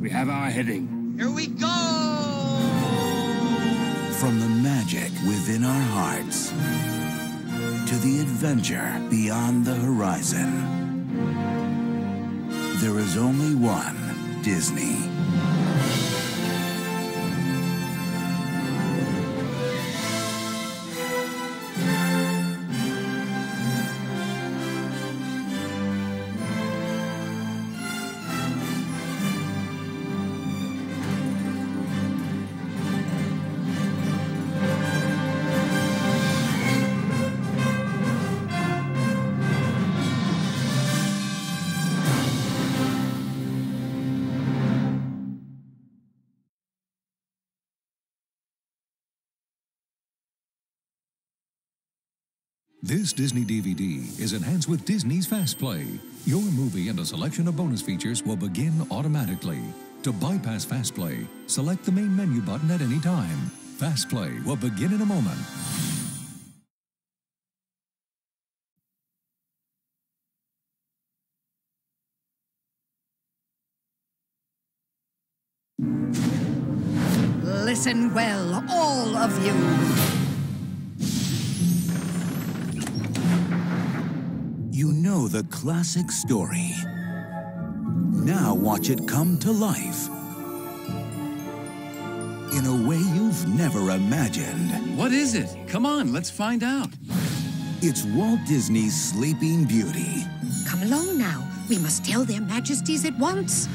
We have our heading. Here we go! From the magic within our hearts to the adventure beyond the horizon, there is only one Disney. This Disney DVD is enhanced with Disney's Fast Play. Your movie and a selection of bonus features will begin automatically. To bypass Fast Play, select the main menu button at any time. Fast Play will begin in a moment. Listen well, all of you. You know the classic story. Now watch it come to life in a way you've never imagined. What is it? Come on, let's find out. It's Walt Disney's Sleeping Beauty. Come along now. We must tell their majesties at once.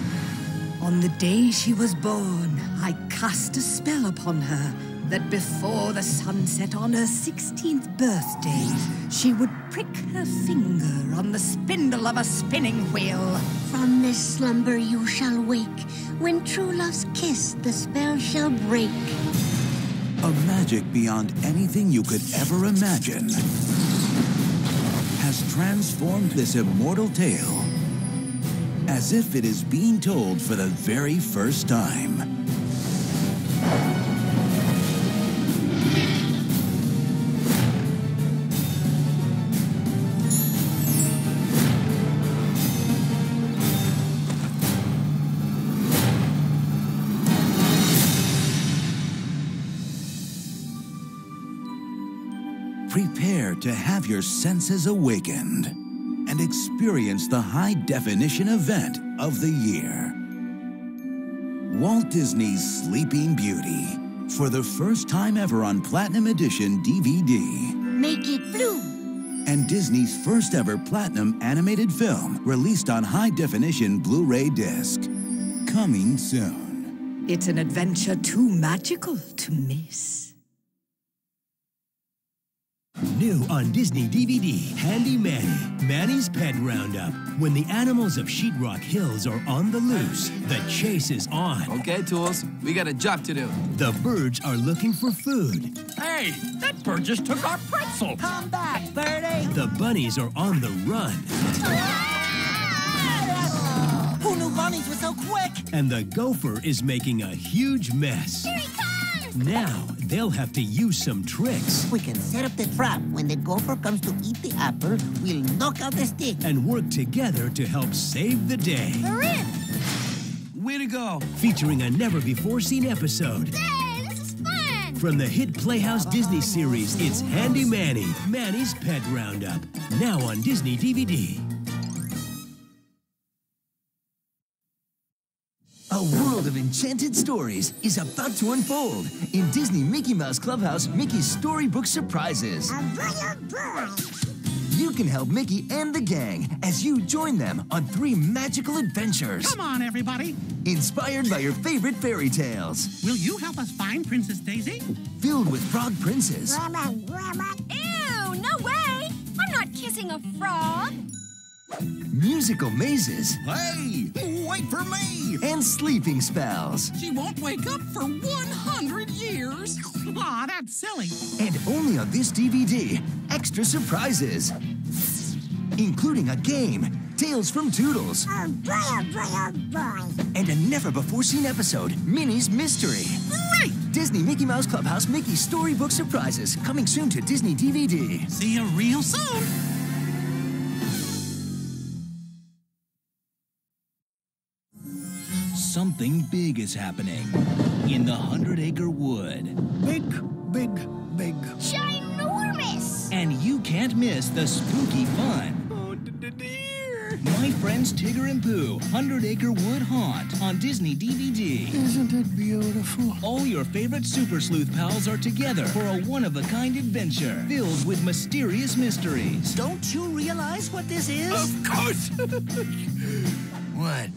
On the day she was born, I cast a spell upon her that before the sun set on her 16th birthday, she would prick her finger on the spindle of a spinning wheel. From this slumber you shall wake. When true love's kiss, the spell shall break. A magic beyond anything you could ever imagine has transformed this immortal tale as if it is being told for the very first time. To have your senses awakened and experience the high definition event of the year. Walt Disney's Sleeping Beauty, for the first time ever on Platinum Edition DVD, Make it blue. and Disney's first ever Platinum animated film released on high definition Blu ray disc. Coming soon. It's an adventure too magical to miss. New on Disney DVD, Handy Manny, Manny's Pet Roundup. When the animals of Sheetrock Hills are on the loose, the chase is on. Okay, Tools, we got a job to do. The birds are looking for food. Hey, that bird just took our pretzel. Come back, Birdie! The bunnies are on the run. Who knew bunnies were so quick? And the gopher is making a huge mess. Here he comes! Now they'll have to use some tricks We can set up the trap. When the gopher comes to eat the apple, we'll knock out the stick. and work together to help save the day. Hurry! Way to go. Featuring a never before seen episode. Hey, this is fun! From the hit Playhouse Disney series, it's Handy Manny, Manny's Pet Roundup. Now on Disney DVD. World of enchanted stories is about to unfold in Disney Mickey Mouse Clubhouse Mickey's Storybook Surprises. A royal boy! You can help Mickey and the gang as you join them on three magical adventures Come on, everybody. inspired by your favorite fairy tales, Will you help us find Princess Daisy? filled with frog princes, Grandma, grandma. Ew, no way! I'm not kissing a frog. Musical mazes, Hey, wait for me. and sleeping spells. She won't wake up for 100 years. Aw, that's silly. And only on this DVD, extra surprises, including a game, Tales from Toodles, Oh boy, oh boy, oh boy. and a never before seen episode, Minnie's Mystery. Great. Disney Mickey Mouse Clubhouse Mickey Storybook Surprises, coming soon to Disney DVD. See you real soon. Something big is happening in the Hundred Acre Wood. Big, big, big. Ginormous! And you can't miss the spooky fun. Oh, dear. My Friends Tigger and Pooh, Hundred Acre Wood Haunt on Disney DVD. Isn't it beautiful? All your favorite Super Sleuth pals are together for a one-of-a-kind adventure filled with mysterious mysteries. Don't you realize what this is? Of course. What?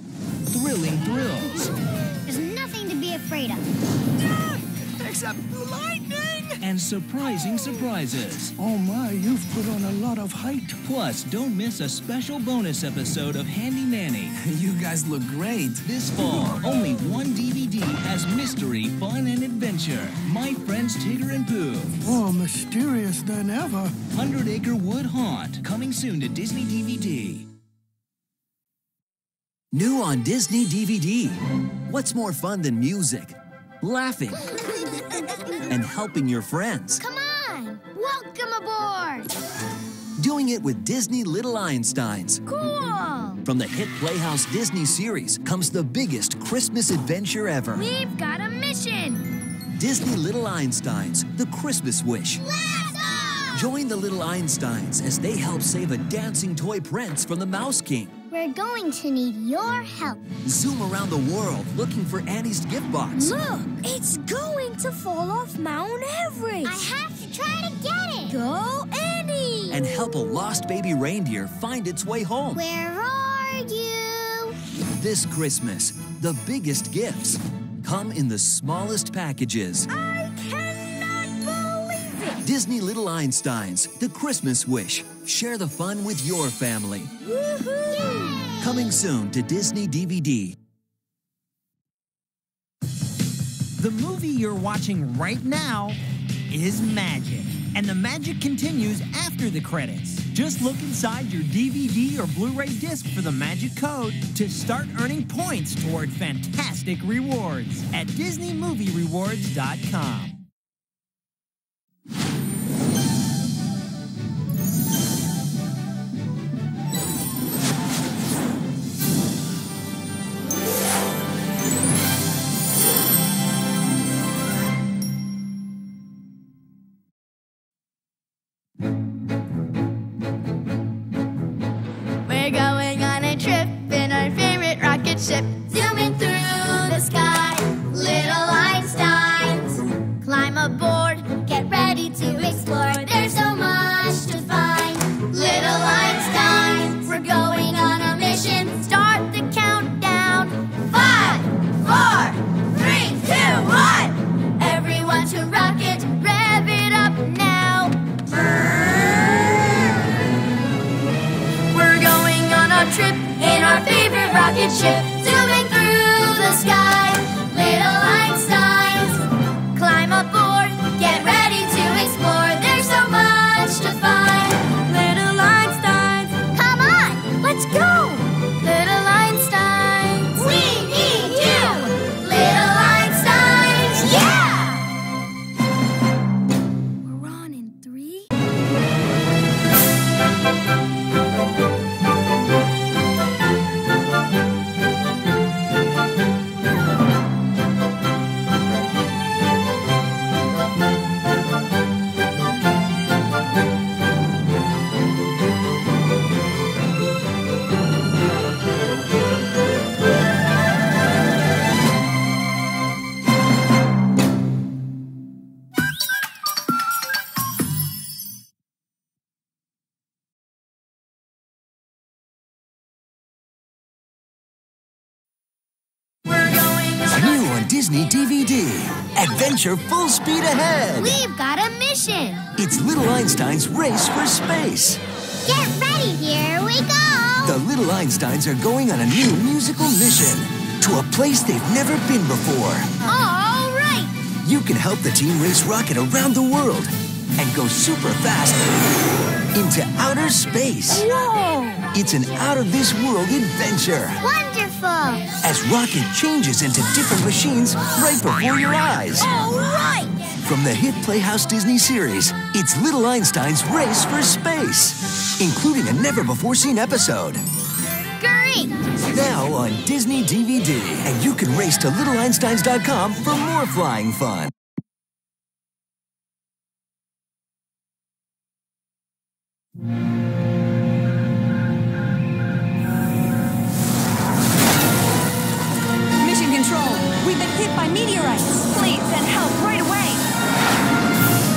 Thrilling thrills There's nothing to be afraid of. Except lightning. and surprising surprises. Oh my, you've put on a lot of height. Plus, don't miss a special bonus episode of Handy Manny. You guys look great. This fall, only one DVD has mystery, fun, and adventure. My Friends Tigger and Pooh. More mysterious than ever. Hundred Acre Wood Haunt. Coming soon to Disney DVD. New on Disney DVD. What's more fun than music, laughing, and helping your friends? Come on! Welcome aboard! Doing it with Disney Little Einsteins. Cool! From the hit Playhouse Disney series comes the biggest Christmas adventure ever. We've got a mission! Disney Little Einsteins, The Christmas Wish. Join the Little Einsteins as they help save a dancing toy prince from the Mouse King. We're going to need your help. Zoom around the world looking for Annie's gift box. Look! It's going to fall off Mount Everest! I have to try to get it! Go, Annie! And help a lost baby reindeer find its way home. Where are you? This Christmas, the biggest gifts come in the smallest packages. I cannot believe it! Disney Little Einsteins, The Christmas Wish. Share the fun with your family. Woohoo! Coming soon to Disney DVD. The movie you're watching right now is magic. And the magic continues after the credits. Just look inside your DVD or Blu ray disc for the magic code to start earning points toward fantastic rewards at DisneyMovieRewards.com. We're going on a trip in our favorite rocket ship. Zooming through rocket ship, zooming through the sky. On Disney DVD. Adventure full speed ahead. We've got a mission. It's Little Einsteins Race for Space. Get ready, here we go. The Little Einsteins are going on a new musical mission to a place they've never been before. All right. You can help the team race rocket around the world and go super fast into outer space. Whoa. It's an out of this world adventure Wonderful. as Rocket changes into different machines right before your eyes. All right. From the hit Playhouse Disney series, it's Little Einsteins Race for Space, including a never before seen episode. Great! Now on Disney DVD. And you can race to littleeinsteins.com for more flying fun. Mission we've been hit by meteorites. Please send help right away.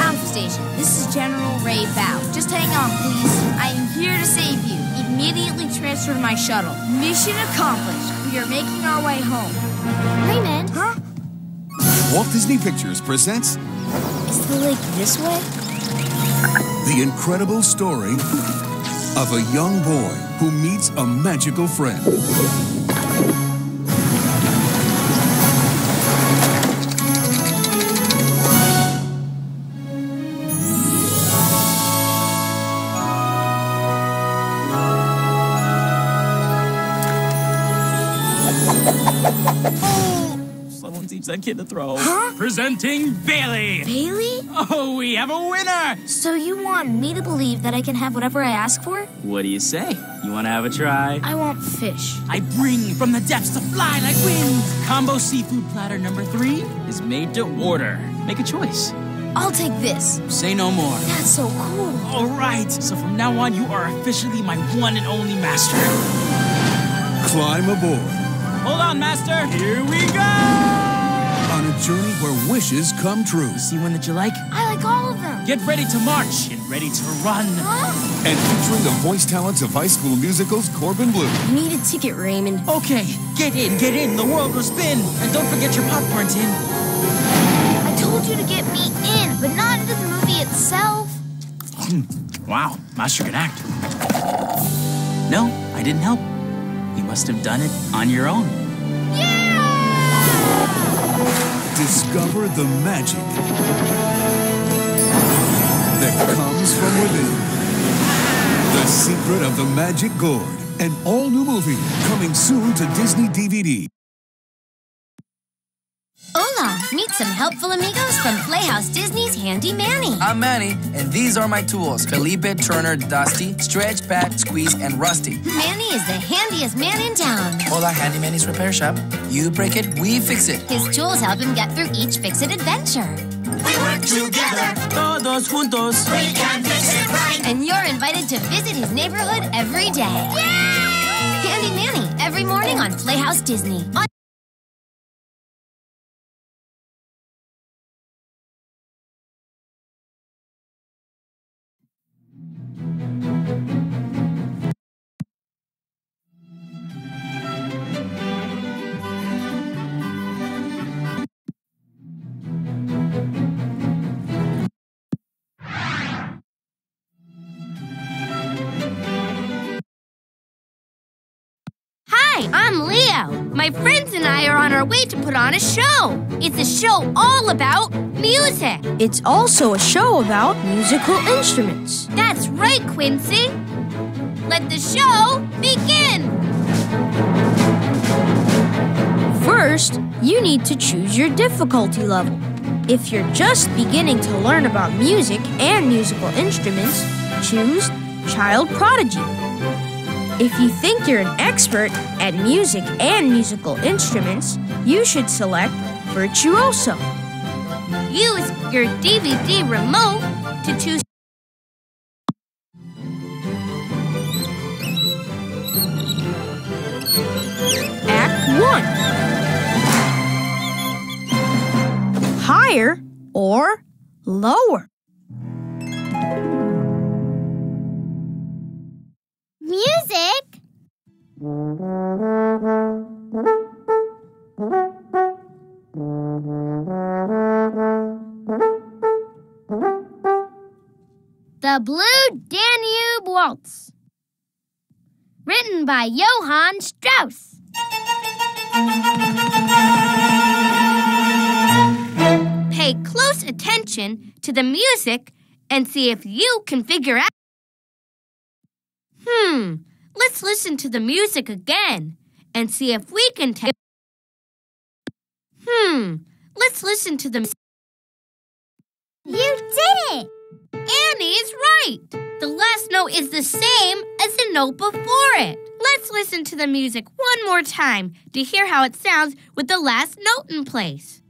Alpha Station, this is General Ray Bow. Just hang on, please. I am here to save you. Immediately transfer to my shuttle. Mission accomplished. We are making our way home. Raymond? Huh? Walt Disney Pictures presents Is the lake this way? the incredible story of a young boy who meets a magical friend. That kid to throw. Huh? Presenting Bailey. Bailey? Oh, we have a winner. So you want me to believe that I can have whatever I ask for? What do you say? You want to have a try? I want fish. I bring from the depths to fly like wind. Combo seafood platter number three is made to order. Make a choice. I'll take this. Say no more. That's so cool. All right. So from now on, you are officially my one and only master. Climb aboard Hold on, master. Here we go. On a journey where wishes come true. See one that you like? I like all of them. Get ready to march and ready to run. And featuring the voice talents of High School Musical's Corbin Bleu. Need a ticket, Raymond. Okay, get in, get in. The world will spin. And don't forget your popcorn tin. I told you to get me in, but not into the movie itself. Hmm. Wow, master can act. No, I didn't help. You must have done it on your own. Discover the magic that comes from within. The Secret of the Magic Gourd. An all new movie coming soon to Disney DVD. Hola, meet some helpful amigos from Playhouse Disney's Handy Manny. I'm Manny, and these are my tools Felipe, Turner, Dusty, Stretch, Pat, Squeeze, and Rusty. Manny is the handiest man in town. Hola, Handy Manny's repair shop. You break it, we fix it. His tools help him get through each Fix It adventure. We work together. Todos juntos. We can fix it right. And you're invited to visit his neighborhood every day. Handy Manny, every morning on Playhouse Disney. Our way to put on a show. It's a show all about music. It's also a show about musical instruments. That's right, Quincy. Let the show begin. First, you need to choose your difficulty level. If you're just beginning to learn about music and musical instruments, choose Child Prodigy. If you think you're an expert at music and musical instruments, you should select Virtuoso. Use your DVD remote to choose. Act 1 Higher or lower? Music? The Blue Danube Waltz. Written by Johann Strauss. Pay close attention to the music and see if you can figure out. Hmm, let's listen to the music again and see if we can tell. Hmm, let's listen to the. You did it! Is right. The last note is the same as the the note before it. Let's listen to the music one more time to hear how it sounds with the last note in place.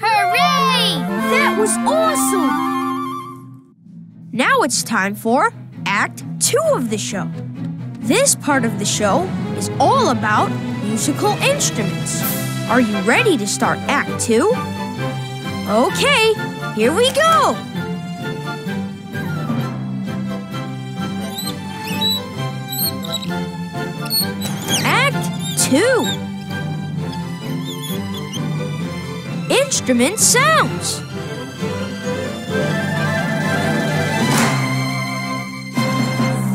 Hooray! That was awesome! Now it's time for Act 2 of the show. This part of the show is all about musical instruments. Are you ready to start Act 2? Okay, here we go! Act 2 Instrument sounds.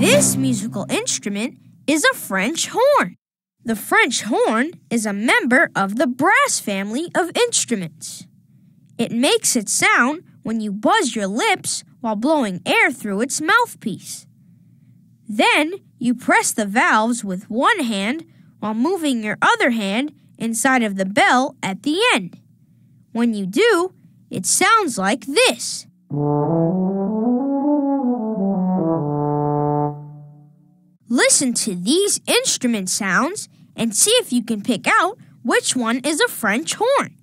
This musical instrument is a French horn. The French horn is a member of the brass family of instruments. It makes its sound when you buzz your lips while blowing air through its mouthpiece. Then you press the valves with one hand while moving your other hand inside of the bell at the end. When you do, it sounds like this. Listen to these instrument sounds and see if you can pick out which one is a French horn.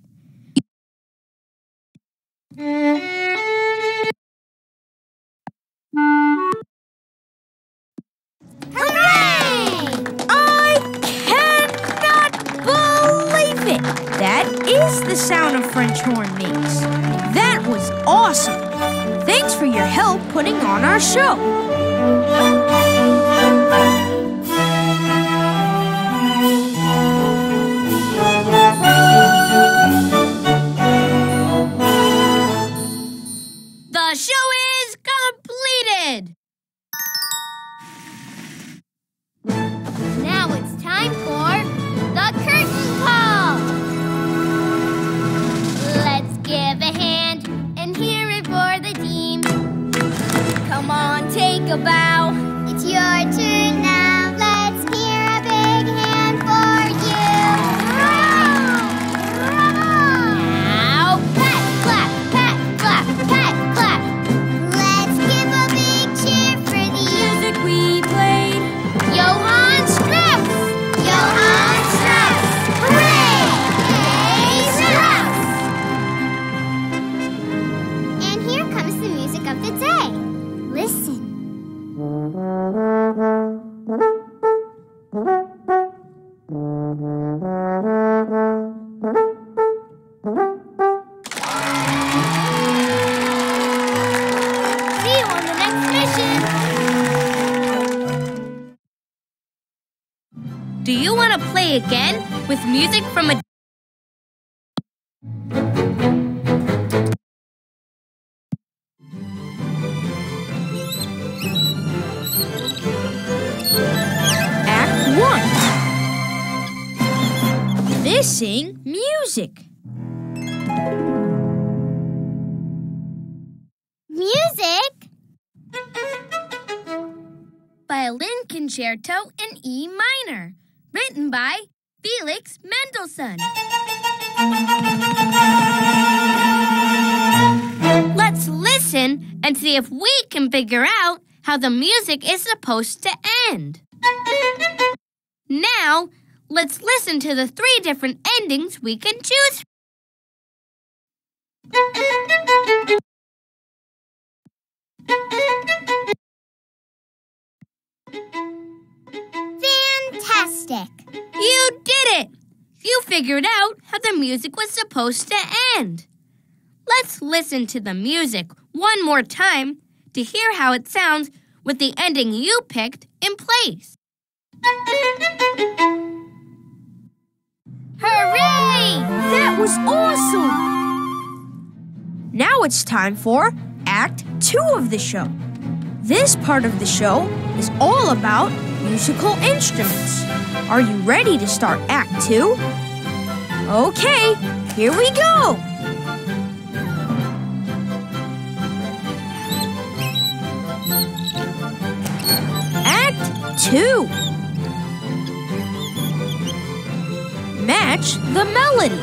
I cannot believe it! That is the sound a French horn makes. That was awesome! Thanks for your help putting on our show. The from a Act 1 Missing music. Music? Violin Concerto in E minor, written by Felix Mendelssohn. Let's listen and see if we can figure out how the music is supposed to end. Now, let's listen to the three different endings we can choose. Fantastic. You! You figured out how the music was supposed to end. Let's listen to the music one more time to hear how it sounds with the ending you picked in place. Hooray! That was awesome! Now it's time for Act 2 of the show. This part of the show is all about musical instruments. Are you ready to start Act 2? Okay, here we go! Act 2 Match the melody.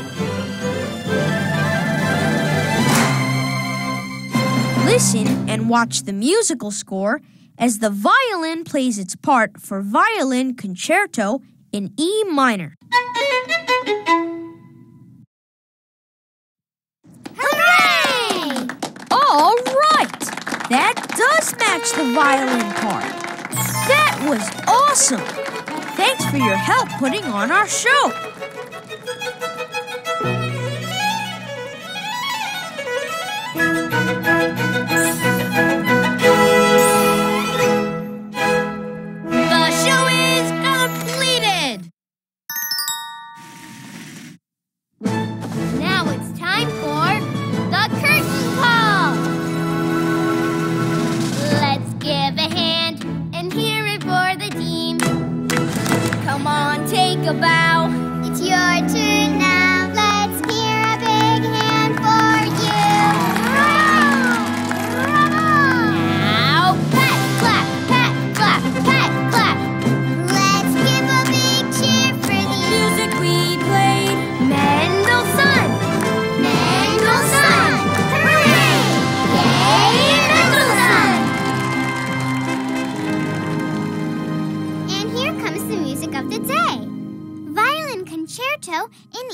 Listen and watch the musical score as the violin plays its part for violin concerto in E minor. Hooray! All right! That does match the violin part. That was awesome! Thanks for your help putting on our show.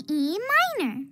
E minor.